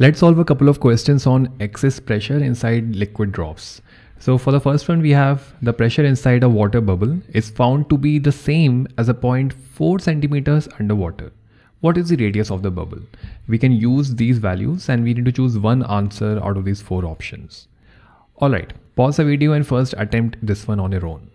Let's solve a couple of questions on excess pressure inside liquid drops. So for the first one, we have the pressure inside a water bubble is found to be the same as a 0.4 centimeters underwater. What is the radius of the bubble? We can use these values and we need to choose one answer out of these four options. Alright, pause the video and first attempt this one on your own.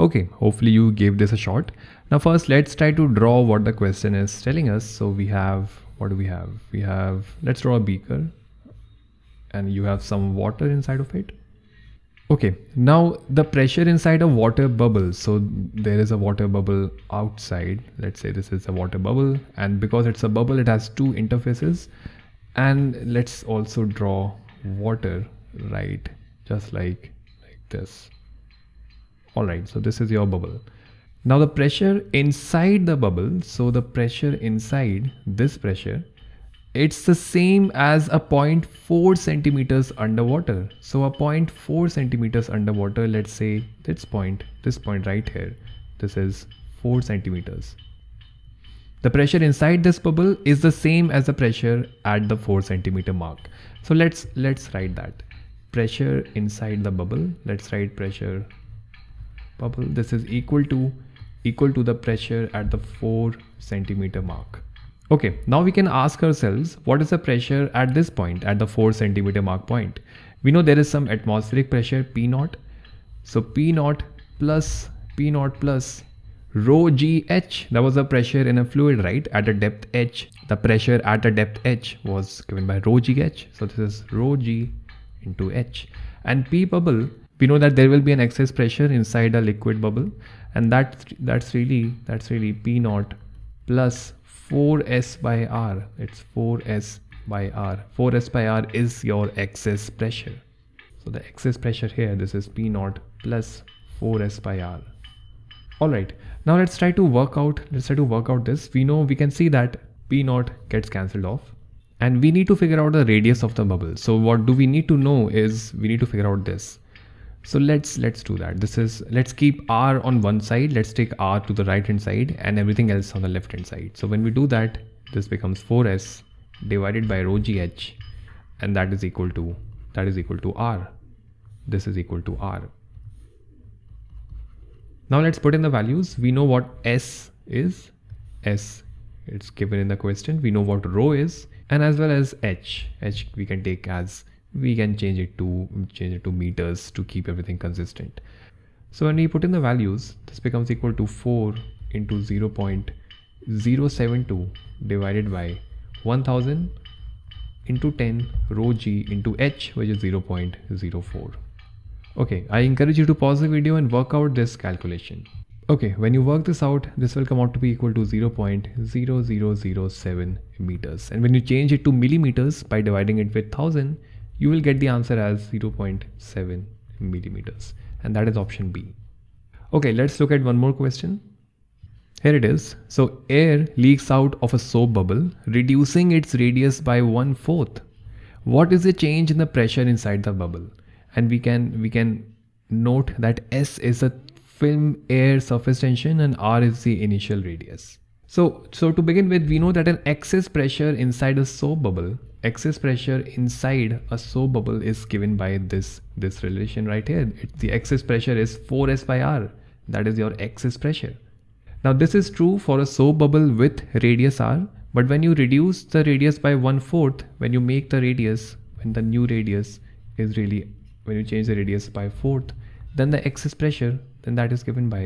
Okay, hopefully you gave this a shot. Now first let's try to draw what the question is telling us. So we have what do we have? We have let's draw a beaker. And you have some water inside of it. Okay now the pressure inside a water bubble. So there is a water bubble outside. Let's say this is a water bubble. And because it's a bubble it has two interfaces. And let's also draw water right just like like this. All right so this is your bubble now the pressure inside the bubble, so the pressure inside this pressure, it's the same as a 0.4 centimeters underwater. So a 0.4 centimeters underwater, let's say this point, this point right here, this is 4 centimeters. The pressure inside this bubble is the same as the pressure at the 4 centimeter mark. So let's let's write that. Pressure inside the bubble, let's write pressure bubble. This is equal to equal to the pressure at the 4 centimeter mark. Okay, now we can ask ourselves what is the pressure at this point at the 4 centimeter mark point. We know there is some atmospheric pressure P naught. So P naught plus P naught plus rho g h that was the pressure in a fluid right at a depth h the pressure at a depth h was given by rho g h so this is rho g into h and p bubble we know that there will be an excess pressure inside a liquid bubble and that that's really that's really p naught plus 4s by r. It's 4s by r. 4s by r is your excess pressure. So the excess pressure here this is p naught plus 4s by r. All right. Now let's try to work out let's try to work out this. We know we can see that p naught gets cancelled off and we need to figure out the radius of the bubble. So what do we need to know is we need to figure out this so let's let's do that. This is let's keep r on one side. Let's take r to the right hand side and everything else on the left hand side. So when we do that this becomes 4s divided by rho gh and that is equal to that is equal to r. This is equal to r. Now let's put in the values. We know what s is. S it's given in the question. We know what rho is and as well as h. H we can take as we can change it to change it to meters to keep everything consistent. So when we put in the values this becomes equal to 4 into 0 0.072 divided by 1000 into 10 rho g into h which is 0.04 okay i encourage you to pause the video and work out this calculation. Okay when you work this out this will come out to be equal to 0.0007 meters. And when you change it to millimeters by dividing it with 1000 you will get the answer as 0.7 millimeters and that is option B. Okay, let's look at one more question. Here it is. So air leaks out of a soap bubble, reducing its radius by one fourth. What is the change in the pressure inside the bubble? And we can we can note that S is a film air surface tension and R is the initial radius. So, so to begin with, we know that an excess pressure inside a soap bubble excess pressure inside a soap bubble is given by this this relation right here. It, the excess pressure is 4s by r. That is your excess pressure. Now this is true for a soap bubble with radius r but when you reduce the radius by one fourth when you make the radius when the new radius is really when you change the radius by fourth then the excess pressure then that is given by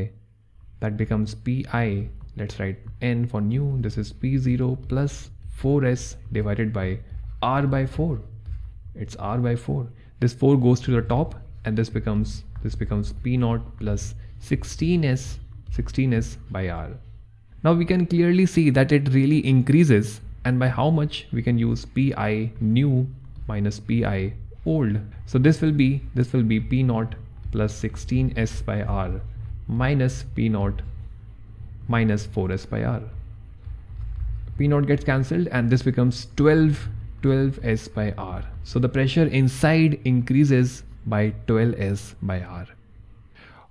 that becomes pi let's write n for new. This is p0 plus 4s divided by r by 4 it's r by 4 this 4 goes to the top and this becomes this becomes p naught plus 16s 16s by r. Now we can clearly see that it really increases and by how much we can use pi new minus pi old. So this will be this will be p naught plus 16s by r minus p naught minus 4s by r. P naught gets cancelled and this becomes 12 12s by r. So the pressure inside increases by 12s by r.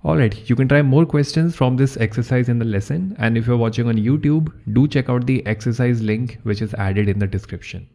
Alright, you can try more questions from this exercise in the lesson and if you're watching on YouTube, do check out the exercise link which is added in the description.